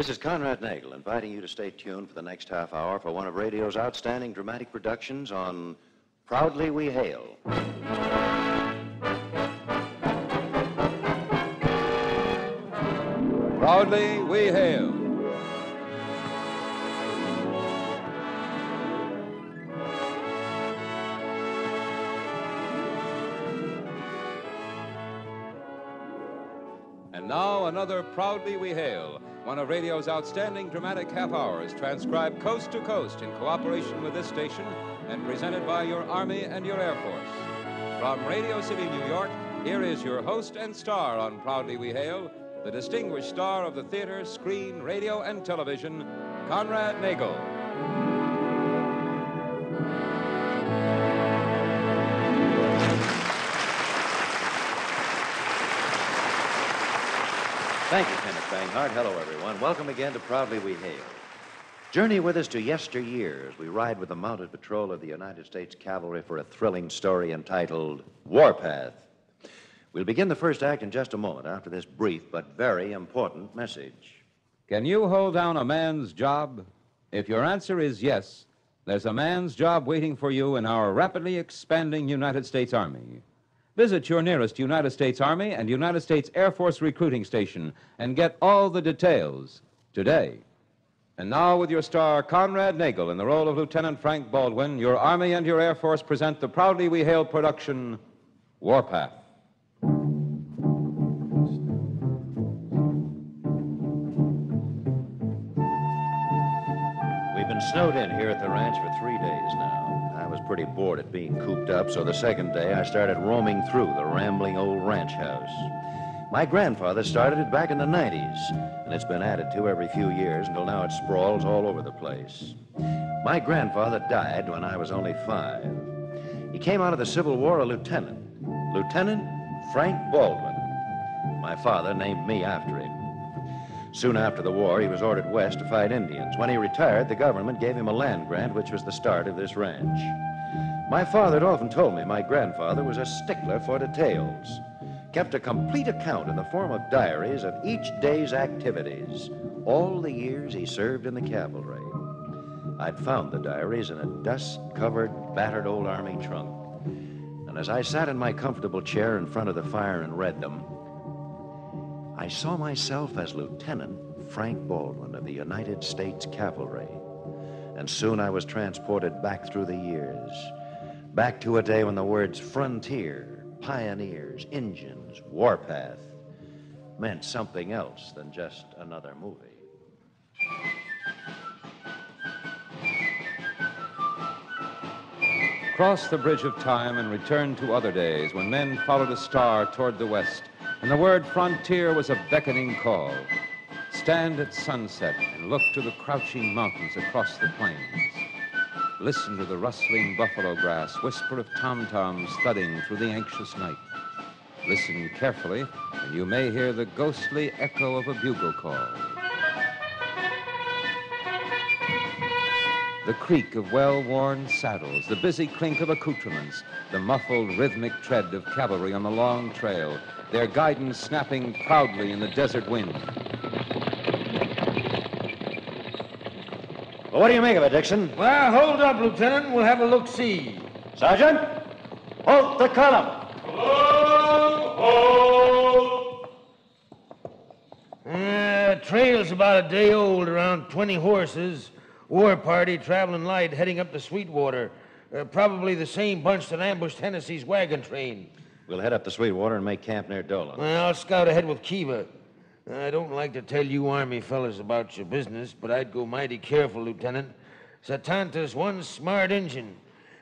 This is Conrad Nagel inviting you to stay tuned for the next half hour for one of radio's outstanding dramatic productions on Proudly We Hail. Proudly We Hail. Another Proudly We Hail, one of radio's outstanding dramatic half hours, transcribed coast to coast in cooperation with this station and presented by your Army and your Air Force. From Radio City, New York, here is your host and star on Proudly We Hail, the distinguished star of the theater, screen, radio, and television, Conrad Nagel. Thank you, Kenneth Banghart. Hello, everyone. Welcome again to Proudly We Hail. Journey with us to yesteryear as we ride with the mounted patrol of the United States Cavalry for a thrilling story entitled Warpath. We'll begin the first act in just a moment after this brief but very important message. Can you hold down a man's job? If your answer is yes, there's a man's job waiting for you in our rapidly expanding United States Army. Visit your nearest United States Army and United States Air Force recruiting station and get all the details today. And now, with your star, Conrad Nagel, in the role of Lieutenant Frank Baldwin, your Army and your Air Force present the proudly we hail production, Warpath. We've been snowed in here at the ranch for pretty bored at being cooped up, so the second day I started roaming through the rambling old ranch house. My grandfather started it back in the 90s, and it's been added to every few years until now it sprawls all over the place. My grandfather died when I was only five. He came out of the Civil War a lieutenant, Lieutenant Frank Baldwin. My father named me after him. Soon after the war, he was ordered west to fight Indians. When he retired, the government gave him a land grant, which was the start of this ranch. My father had often told me my grandfather was a stickler for details, kept a complete account in the form of diaries of each day's activities, all the years he served in the cavalry. I'd found the diaries in a dust covered, battered old army trunk. And as I sat in my comfortable chair in front of the fire and read them, I saw myself as Lieutenant Frank Baldwin of the United States Cavalry. And soon I was transported back through the years, back to a day when the words frontier, pioneers, Injuns, warpath meant something else than just another movie. Cross the bridge of time and return to other days when men followed a star toward the west, and the word frontier was a beckoning call. Stand at sunset and look to the crouching mountains across the plains. Listen to the rustling buffalo grass, whisper of tom toms thudding through the anxious night. Listen carefully, and you may hear the ghostly echo of a bugle call. The creak of well worn saddles, the busy clink of accoutrements, the muffled rhythmic tread of cavalry on the long trail, their guidons snapping proudly in the desert wind. Well, what do you make of it, Dixon? Well, hold up, Lieutenant. We'll have a look see. Sergeant, halt the column. Uh, trail's about a day old, around 20 horses. War party traveling light heading up to Sweetwater. Uh, probably the same bunch that ambushed Hennessy's wagon train. We'll head up the Sweetwater and make camp near Dolan. Well, I'll scout ahead with Kiva. I don't like to tell you Army fellas about your business, but I'd go mighty careful, Lieutenant. Satanta's one smart Injun.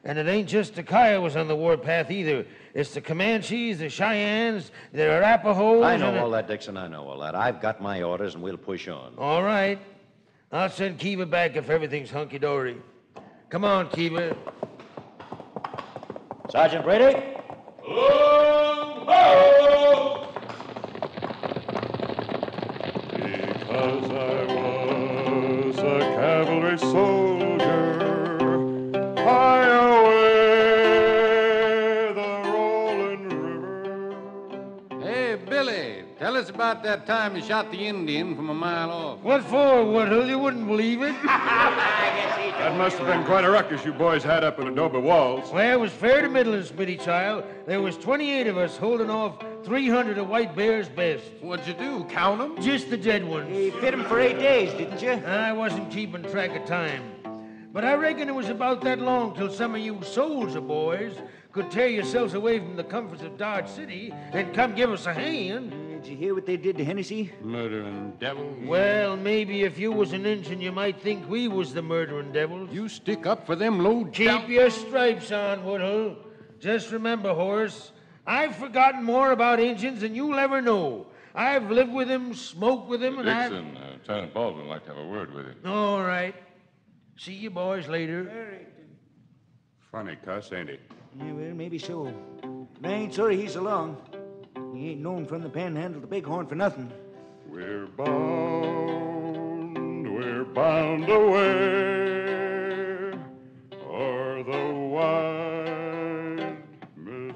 And it ain't just the Kiowas on the warpath either. It's the Comanches, the Cheyennes, the Arapahoes. I know and the- all that, Dixon. I know all that. I've got my orders, and we'll push on. All right. I'll send Kiva back if everything's hunky dory. Come on, Kiva. Sergeant Brady? Because about about that time you shot the Indian from a mile off? What for, Woodhull? You wouldn't believe it. That must have been quite a ruckus you boys had up in Adobe Walls. Well, it was fair to middling, Smitty child. There was 28 of us holding off 300 of White Bear's best. What'd you do? Count 'em? Just the dead ones. You fit him for eight days, didn't you? I wasn't keeping track of time. But I reckon it was about that long till some of you soldier boys could tear yourselves away from the comforts of Dodge City and come give us a hand. Did you hear what they did to Hennessy? Murdering devil. Well, maybe if you was an Injun, you might think we was the murdering devils. You stick up for them low Keep down. your stripes on, Woodhull. Just remember, Horace, I've forgotten more about Injuns than you'll ever know. I've lived with them, smoked with them, and I've... Dixon, uh, Lieutenant Baldwin would like to have a word with you. All right. See you boys later. Funny cuss, ain't he? Yeah, well, maybe so. But I ain't sorry he's along. He ain't known from the panhandle to Bighorn for nothing. We're bound, we're bound away o'er the wide Missouri.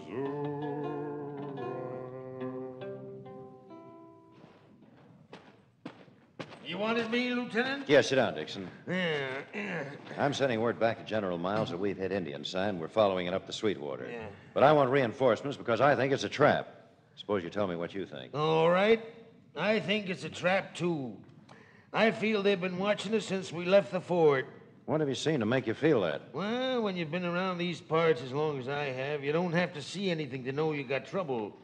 You wanted me, Lieutenant? Yeah, sit down, Dixon. Yeah, yeah. I'm sending word back to General Miles that we've hit Indian sign. We're following it up the Sweetwater. Yeah. But I want reinforcements because I think it's a trap. Suppose you tell me what you think. All right. I think it's a trap, too. I feel they've been watching us since we left the fort. What have you seen to make you feel that? Well, when you've been around these parts as long as I have, you don't have to see anything to know you got trouble.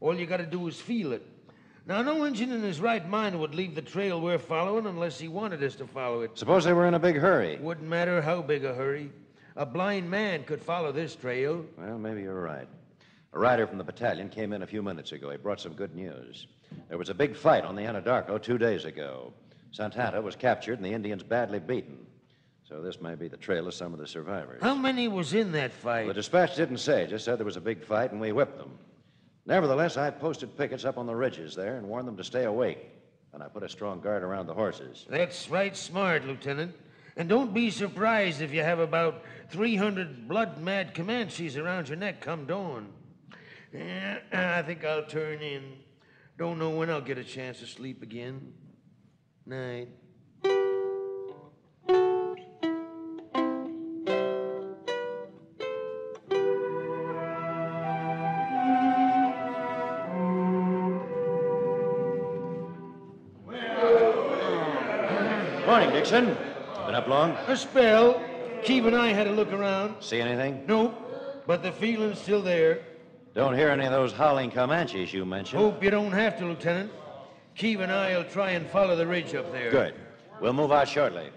All you got to do is feel it. Now, no Injun in his right mind would leave the trail we're following unless he wanted us to follow it. Suppose they were in a big hurry. Wouldn't matter how big a hurry. A blind man could follow this trail. Well, maybe you're right. A rider from the battalion came in a few minutes ago. He brought some good news. There was a big fight on the Anadarko two days ago. Satanta was captured and the Indians badly beaten. So this may be the trail of some of the survivors. How many was in that fight? The dispatch didn't say, just said there was a big fight and we whipped them. Nevertheless, I posted pickets up on the ridges there and warned them to stay awake. And I put a strong guard around the horses. That's right smart, Lieutenant. And don't be surprised if you have about 300 blood mad Comanches around your neck come dawn. Yeah, I think I'll turn in. Don't know when I'll get a chance to sleep again. Night. Morning, Dixon. Been up long? A spell. Keeve and I had a look around. See anything? Nope. But the feeling's still there. Don't hear any of those howling Comanches you mentioned. Hope you don't have to, Lieutenant. Keeve and I'll try and follow the ridge up there. Good. We'll move out shortly.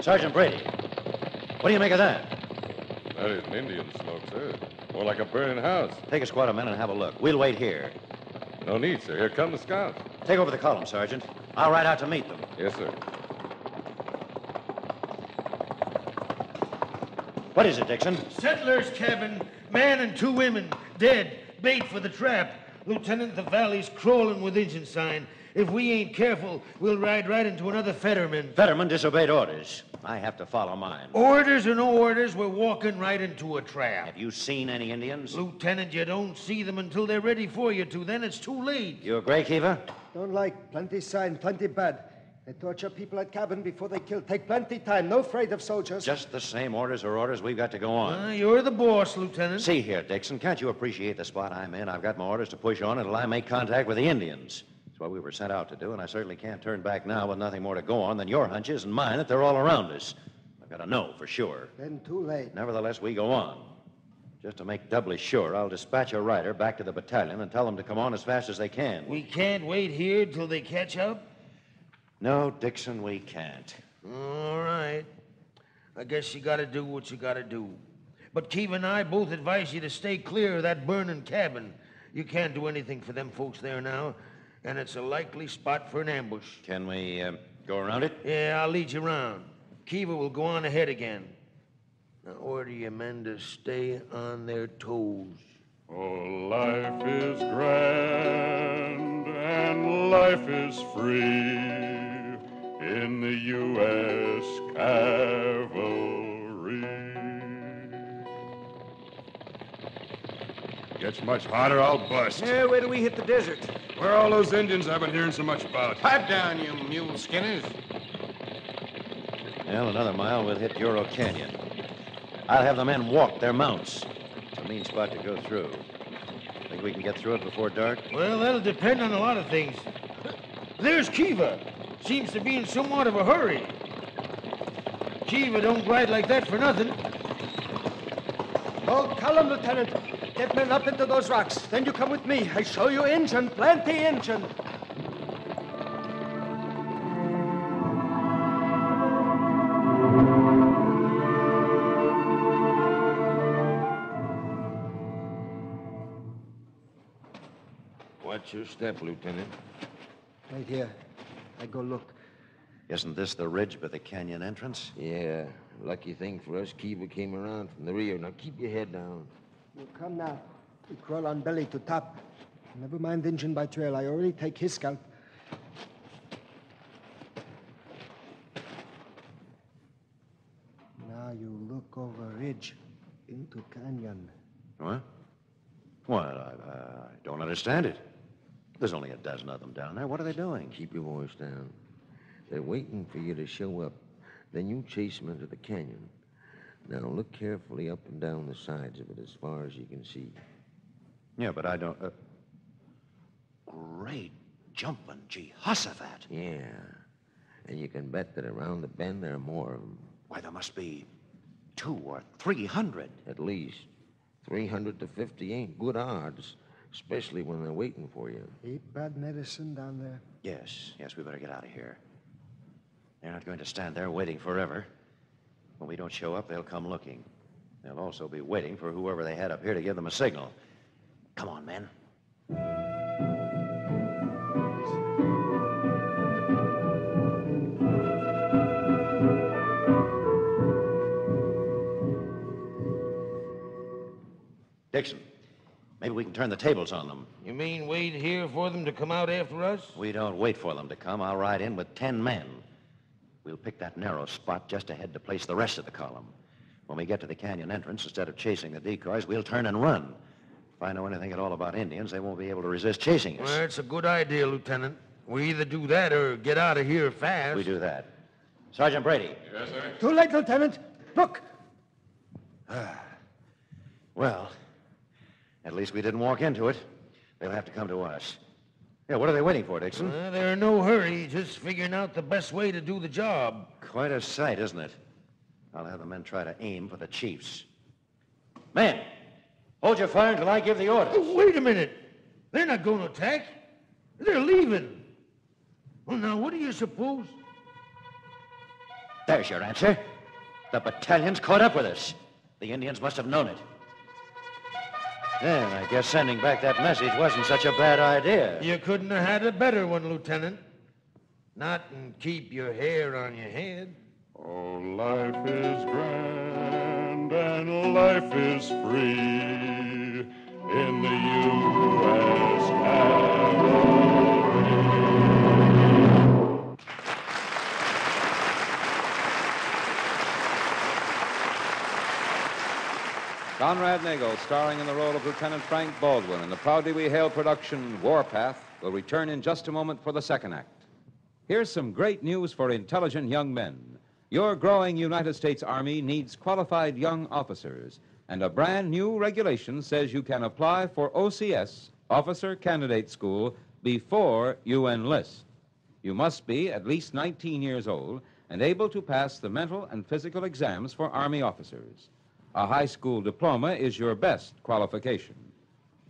Sergeant Brady, what do you make of that? That isn't Indian smoke, sir. More like a burning house. Take a squad of men and have a look. We'll wait here. No need, sir. Here come the scouts. Take over the column, Sergeant. I'll ride out to meet them. Yes, sir. What is it, Dixon? Settler's cabin, man and two women, dead, bait for the trap. Lieutenant, the valley's crawling with Injun sign. If we ain't careful, we'll ride right into another Fetterman. Fetterman disobeyed orders. I have to follow mine. Orders or no orders, we're walking right into a trap. Have you seen any Indians? Lieutenant, you don't see them until they're ready for you to. Then it's too late. You agree, Kiva? Don't like. Plenty sign, plenty bad. They torture people at cabin before they kill. Take plenty time. No afraid of soldiers. Just the same orders are orders. We've got to go on. Uh, you're the boss, Lieutenant. See here, Dixon, can't you appreciate the spot I'm in? I've got my orders to push on until I make contact with the Indians. That's what we were sent out to do, and I certainly can't turn back now with nothing more to go on than your hunches and mine that they're all around us. I've got to know for sure. Then too late. Nevertheless, we go on. Just to make doubly sure, I'll dispatch a rider back to the battalion and tell them to come on as fast as they can. We can't wait here till they catch up? No, Dixon, we can't. All right. I guess you gotta do what you gotta do. But Keeve and I both advise you to stay clear of that burning cabin. You can't do anything for them folks there now, and it's a likely spot for an ambush. Can we uh, go around it? Yeah, I'll lead you around. Kiva will go on ahead again. Now order your men to stay on their toes. Oh, life is grand and life is free in the U.S. Cavalry. Gets much hotter, I'll bust. Yeah, where do we hit the desert? Where are all those Indians I've been hearing so much about? Pipe down, you mule skinners. Well, another mile, we'll hit Euro Canyon. I'll have the men walk their mounts. It's a mean spot to go through. Think we can get through it before dark? Well, that'll depend on a lot of things. There's Kiva. Seems to be in somewhat of a hurry. Kiva don't ride like that for nothing. Oh, column, Lieutenant. Get men up into those rocks. Then you come with me. I show you Injun, plenty Injun. Watch your step, Lieutenant. Right here. I go look. Isn't this the ridge by the canyon entrance? Yeah, lucky thing for us, Kiva came around from the rear. Now keep your head down. You come now. We crawl on belly to top. Never mind Injun by trail. I already take his scalp. Now you look over ridge into canyon. What? What? I, I don't understand it. There's only a dozen of them down there. What are they doing? Keep your voice down. They're waiting for you to show up. Then you chase them into the canyon. Now look carefully up and down the sides of it as far as you can see. Yeah, but I don't. Uh... Great jumping Jehoshaphat. Yeah. And you can bet that around the bend there are more of them. Why, there must be two or three hundred. At least. 300 to 50 ain't good odds, especially when they're waiting for you. Ain't bad medicine down there. Yes, yes, we better get out of here. They're not going to stand there waiting forever. When we don't show up, they'll come looking. They'll also be waiting for whoever they had up here to give them a signal. Come on, men. Dixon, maybe we can turn the tables on them. You mean wait here for them to come out after us? We don't wait for them to come. I'll ride in with ten men. We'll pick that narrow spot just ahead to place the rest of the column. When we get to the canyon entrance, instead of chasing the decoys, we'll turn and run. If I know anything at all about Indians, they won't be able to resist chasing us. Well, it's a good idea, Lieutenant. We either do that or get out of here fast. We do that. Sergeant Brady. Yes, sir? Too late, Lieutenant. Look. Ah. Well, at least we didn't walk into it. They'll have to come to us. Yeah, what are they waiting for, Dixon? Uh, they're in no hurry, just figuring out the best way to do the job. Quite a sight, isn't it? I'll have the men try to aim for the chiefs. Men, hold your fire until I give the order. Oh, wait a minute. They're not going to attack. They're leaving. Well, now, what do you suppose? There's your answer. The battalion's caught up with us. The Indians must have known it. Then I guess sending back that message wasn't such a bad idea. You couldn't have had a better one, Lieutenant. Not and keep your hair on your head. Oh, life is grand and life is free in the U.S. Conrad Nagel, starring in the role of Lieutenant Frank Baldwin in the proudly we hail production Warpath, will return in just a moment for the second act. Here's some great news for intelligent young men. Your growing United States Army needs qualified young officers, and a brand new regulation says you can apply for OCS, Officer Candidate School, before you enlist. You must be at least 19 years old and able to pass the mental and physical exams for Army officers. A high school diploma is your best qualification.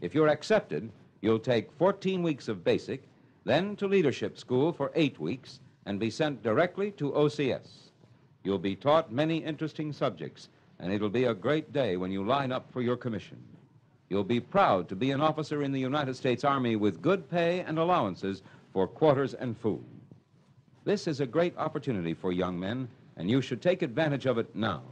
If you're accepted, you'll take 14 weeks of basic, then to leadership school for eight weeks, and be sent directly to OCS. You'll be taught many interesting subjects, and it'll be a great day when you line up for your commission. You'll be proud to be an officer in the United States Army with good pay and allowances for quarters and food. This is a great opportunity for young men, and you should take advantage of it now.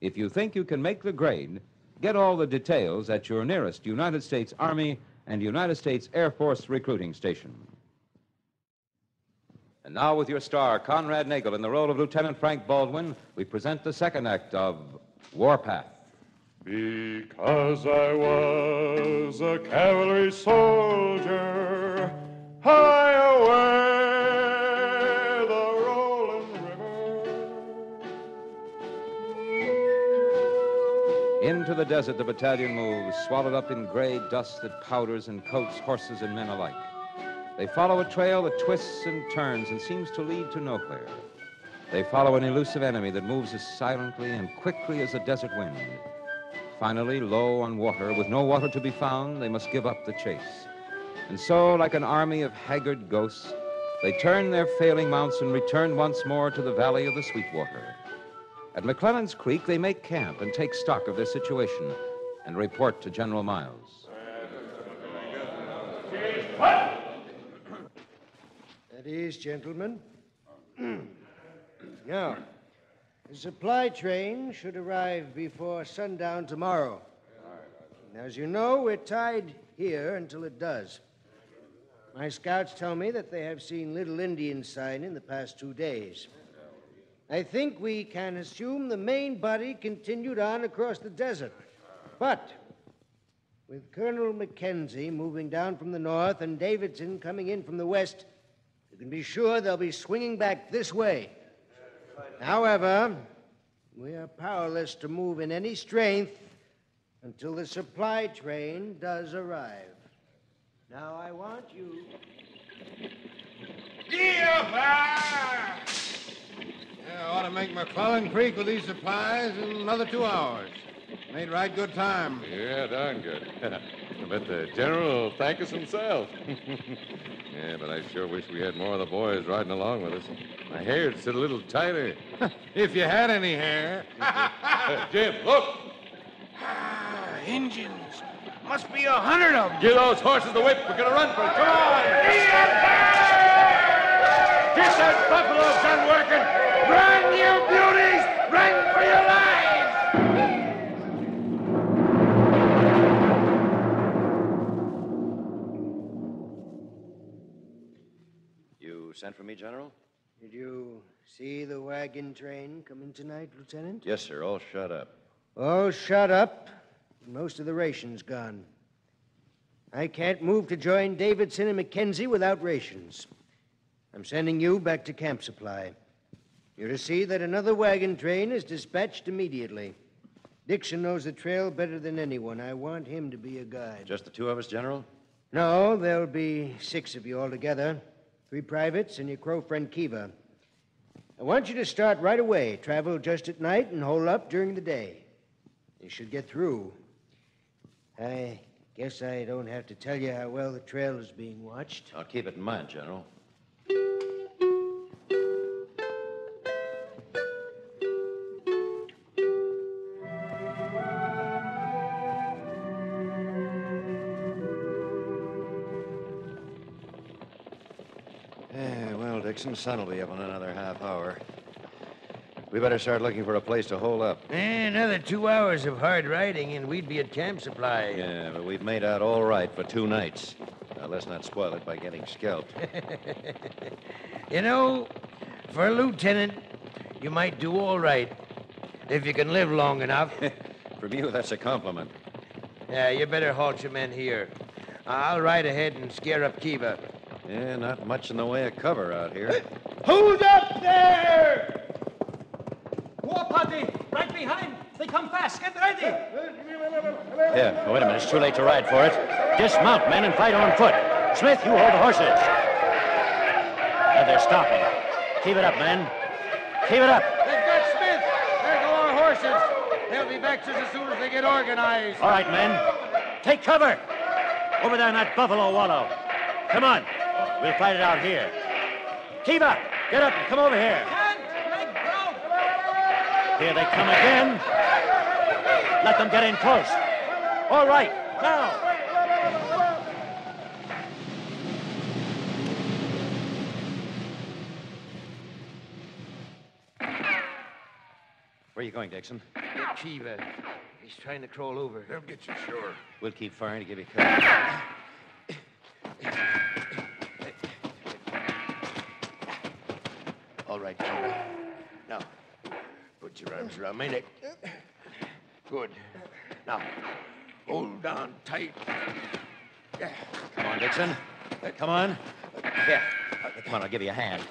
If you think you can make the grade, get all the details at your nearest United States Army and United States Air Force recruiting station. And now, with your star, Conrad Nagel, in the role of Lieutenant Frank Baldwin, we present the second act of Warpath. Because I was a cavalry soldier, high away Into the desert, the battalion moves, swallowed up in gray dust that powders and coats horses and men alike. They follow a trail that twists and turns and seems to lead to nowhere. They follow an elusive enemy that moves as silently and quickly as a desert wind. Finally, low on water, with no water to be found, they must give up the chase. And so, like an army of haggard ghosts, they turn their failing mounts and return once more to the valley of the Sweetwater. At McClellan's Creek, they make camp and take stock of their situation and report to General Miles. That is, gentlemen. now, the supply train should arrive before sundown tomorrow. And as you know, we're tied here until it does. My scouts tell me that they have seen little Indian sign in the past two days. I think we can assume the main body continued on across the desert. But with Colonel Mackenzie moving down from the north and Davidson coming in from the west, you can be sure they'll be swinging back this way. However, we are powerless to move in any strength until the supply train does arrive. Now I want you. Yeah, ought to make McClellan Creek with these supplies in another two hours. Made right good time. Yeah, darn good. I bet the general will thank us himself. yeah, but I sure wish we had more of the boys riding along with us. My hair'd sit a little tighter. If you had any hair. Jim, look! Ah, Injuns. Must be a hundred of them. Give those horses the whip. We're gonna run for it. Come on! Get that buffalo gun working! Run, you beauties! Run for your lives! You sent for me, General? Did you see the wagon train coming tonight, Lieutenant? Yes, sir. All shut up. All shut up. Most of the rations gone. I can't move to join Davidson and Mackenzie without rations. I'm sending you back to Camp Supply. You're to see that another wagon train is dispatched immediately. Dixon knows the trail better than anyone. I want him to be a guide. Just the two of us, General? No, there'll be six of you altogether three privates and your crow friend Kiva. I want you to start right away, travel just at night, and hold up during the day. You should get through. I guess I don't have to tell you how well the trail is being watched. I'll keep it in mind, General. Well, sun will be up in another half hour. We better start looking for a place to hole up. Eh, another two hours of hard riding, and we'd be at Camp Supply. Yeah, but we've made out all right for two nights. Now, let's not spoil it by getting scalped. You know, for a lieutenant, you might do all right if you can live long enough. From you, that's a compliment. yeah, you better halt your men here. I'll ride ahead and scare up Kiva. Yeah, not much in the way of cover out here. Who's up there? War party, right behind. They come fast. Get ready. Yeah, oh, wait a minute. It's too late to ride for it. Dismount, men, and fight on foot. Smith, you hold the horses. Now they're stopping. Keep it up, men. Keep it up. They've got Smith. There go our horses. They'll be back just as soon as they get organized. All right, men. Take cover. Over there in that buffalo wallow. Come on. We'll fight it out here. Kiva, get up and come over here. Can't let go. Here they come again. Let them get in close. All right, now. Where are you going, Dixon? Get Kiva. He's trying to crawl over. They'll get you, sure. We'll keep firing to give you cover. All right, Kiva. Now, put your arms around my neck. Good. Now, hold on tight. Come on, Dixon. Come on. Here. Come on, I'll give you a hand.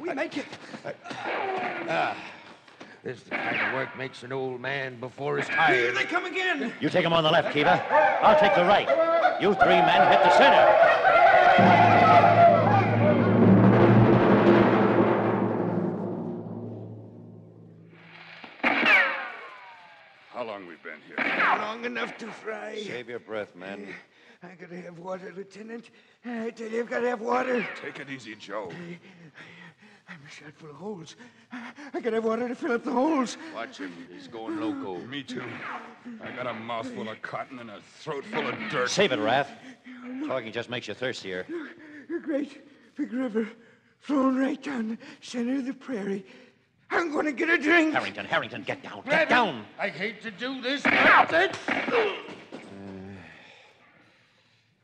We make it. Ah. This the kind of work makes an old man before his time. Here they come again. You take him on the left, Kiva. I'll take the right. You three men hit the center. Enough to fry. Save your breath, man. I gotta have water, Lieutenant. I tell you, I've gotta have water. Take it easy, Joe. I'm a shot full of holes. I gotta have water to fill up the holes. Watch him. He's going loco. Me too. I got a mouthful of cotton and a throat full of dirt. Save it, Rath. Talking just makes you thirstier. Look, A great big river flowing right down the center of the prairie. I'm gonna get a drink. Harrington, Harrington, get down. Get down. I hate to do this, but it.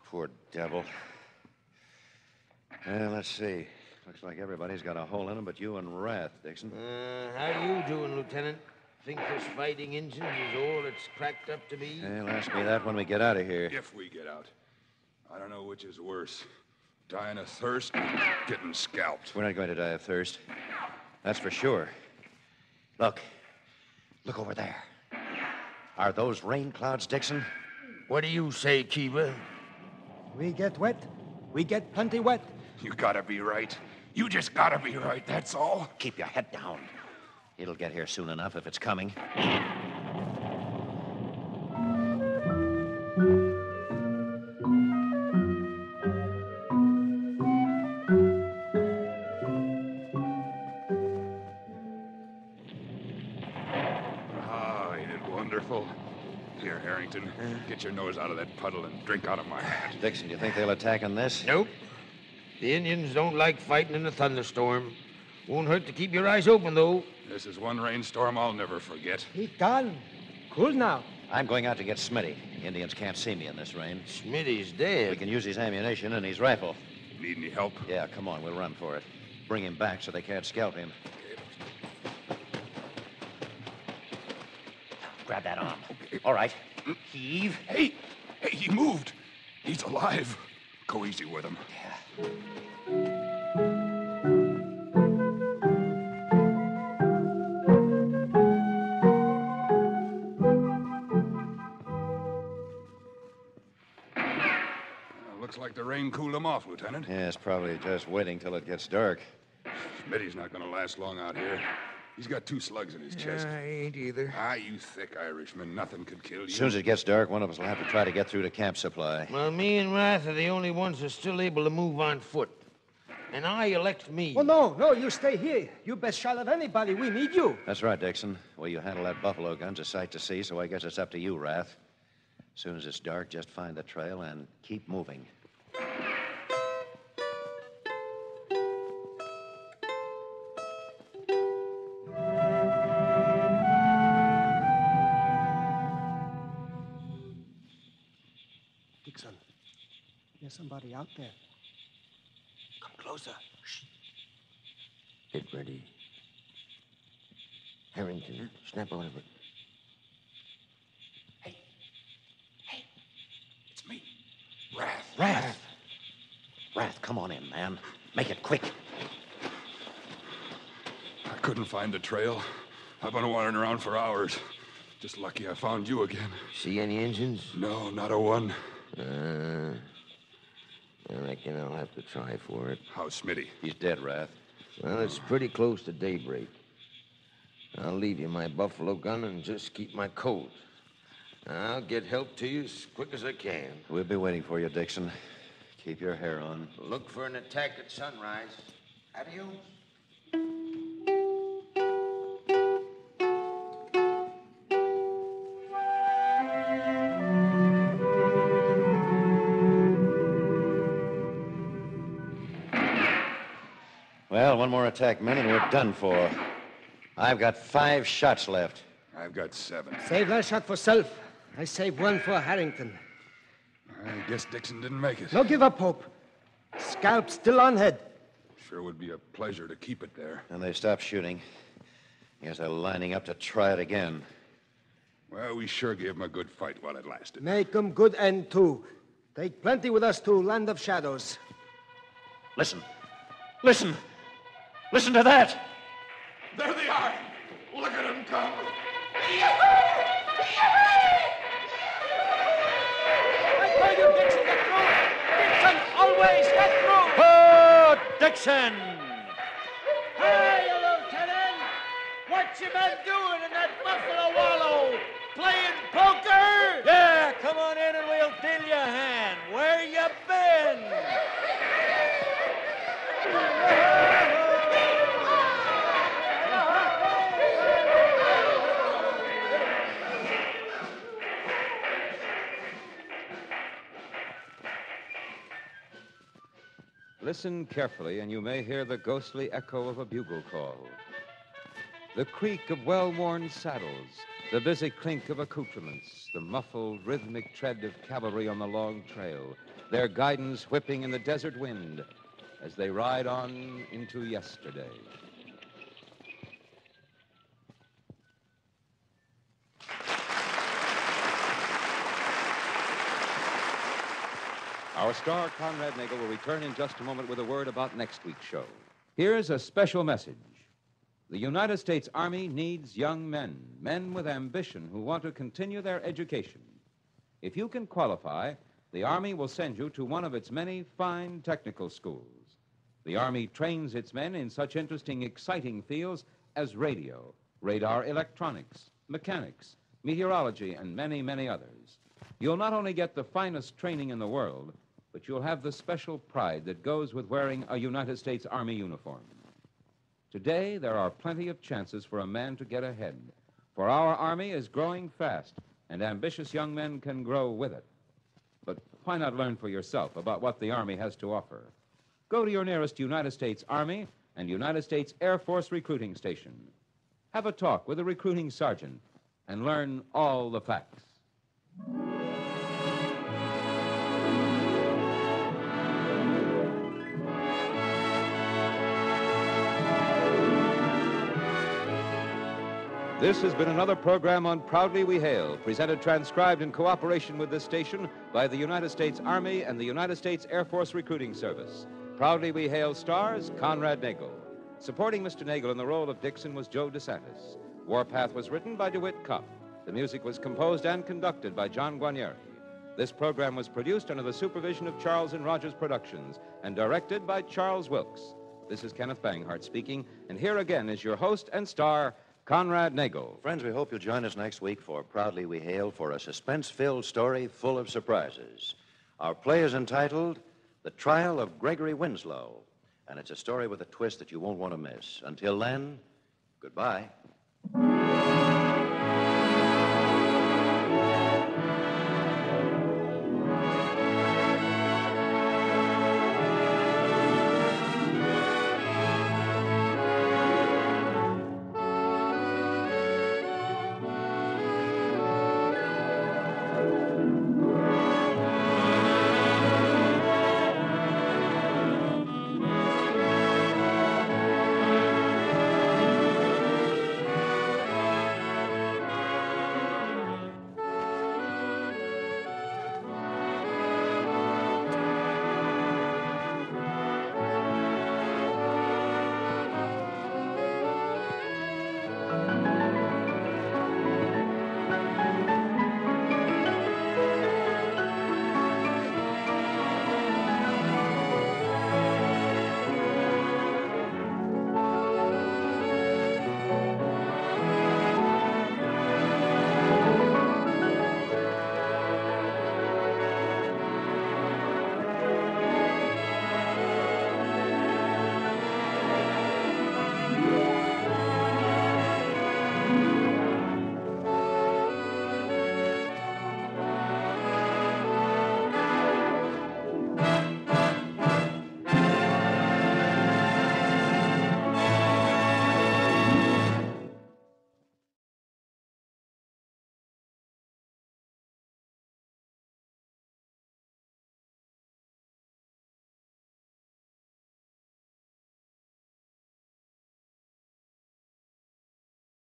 Poor devil. Well, let's see. Looks like everybody's got a hole in them but you and Rath, Dixon. Uh, how are you doing, Lieutenant? Think this fighting Injun is all it's cracked up to be? They'll ask me that when we get out of here. If we get out. I don't know which is worse. Dying of thirst or getting scalped. We're not going to die of thirst. That's for sure. Look. Look over there. Are those rain clouds, Dixon? What do you say, Kiva? We get wet. We get plenty wet. You gotta be right. You just gotta be right, that's all. Keep your head down. It'll get here soon enough if it's coming. Your nose out of that puddle and drink out of my hat. Dixon, do you think they'll attack in this? Nope. The Indians don't like fighting in a thunderstorm. Won't hurt to keep your eyes open, though. This is one rainstorm I'll never forget. He gone. Cool now. I'm going out to get Smitty. Indians can't see me in this rain. Smitty's dead. We can use his ammunition and his rifle. Need any help? Yeah, come on, we'll run for it. Bring him back so they can't scalp him. Grab that arm. All right. Heave. Hey, hey, he moved. He's alive. Go easy with him. Uh, looks like the rain cooled him off, Lieutenant. Yeah, it's probably just waiting till it gets dark. Smitty's not gonna last long out here. He's got two slugs in his chest. I ain't either. Ah, you thick Irishman. Nothing could kill you. As soon as it gets dark, one of us will have to try to get through to camp supply. Well, me and Rath are the only ones who're still able to move on foot. And I elect me. Oh, no, no, you stay here. You best shot of anybody. We need you. That's right, Dixon. Well, you handle that buffalo gun's a sight to see, so I guess it's up to you, Rath. As soon as it's dark, just find the trail and keep moving. There's somebody out there. Come closer. Get ready. Harrington, snap out of it. It's me. Wrath. Rath! Rath, come on in, man. Make it quick. I couldn't find the trail. I've been wandering around for hours. Just lucky I found you again. See any Injuns? No, not a one. Uh, I reckon I'll have to try for it. How's Smitty? He's dead, Rath. Well, it's pretty close to daybreak. I'll leave you my buffalo gun and just keep my coat. I'll get help to you as quick as I can. We'll be waiting for you, Dixon. Keep your hair on. Look for an attack at sunrise. Adios. Well, attack, men, and we're done for. I've got five shots left. I've got seven. Save that shot for self. I save one for Harrington. I guess Dixon didn't make it. No give up hope. Scalp still on head. Sure would be a pleasure to keep it there. And they stopped shooting. Guess they're lining up to try it again. Well, we sure gave 'em a good fight while it lasted. Make 'em good end, too. Take plenty with us to Land of Shadows. Listen. Listen. Listen to that. There they are. Look at them come. Right you, Dixon, get through! Dixon, always get through! Oh, Dixon! Hey, Lieutenant! What you been doing in that Buffalo Wallow? Playing poker? Listen carefully, and you may hear the ghostly echo of a bugle call. The creak of well worn saddles, the busy clink of accoutrements, the muffled, rhythmic tread of cavalry on the long trail, their guidons whipping in the desert wind as they ride on into yesterday. Our star, Conrad Nagel, will return in just a moment with a word about next week's show. Here's a special message. The United States Army needs young men, men with ambition who want to continue their education. If you can qualify, the Army will send you to one of its many fine technical schools. The Army trains its men in such interesting, exciting fields as radio, radar electronics, mechanics, meteorology, and many, many others. You'll not only get the finest training in the world, but you'll have the special pride that goes with wearing a United States Army uniform. Today, there are plenty of chances for a man to get ahead, for our Army is growing fast, and ambitious young men can grow with it. But why not learn for yourself about what the Army has to offer? Go to your nearest United States Army and United States Air Force recruiting station. Have a talk with a recruiting sergeant and learn all the facts. This has been another program on Proudly We Hail, presented transcribed in cooperation with this station by the United States Army and the United States Air Force Recruiting Service. Proudly We Hail stars Conrad Nagel. Supporting Mr. Nagel in the role of Dixon was Joe DeSantis. Warpath was written by DeWitt Copp. The music was composed and conducted by John Guarnieri. This program was produced under the supervision of Charles and Rogers Productions and directed by Charles Wilkes. This is Kenneth Banghart speaking, and here again is your host and star, Conrad Nagel. Friends, we hope you'll join us next week for Proudly We Hail for a suspense filled story full of surprises. Our play is entitled The Trial of Gregory Winslow, and it's a story with a twist that you won't want to miss. Until then, goodbye.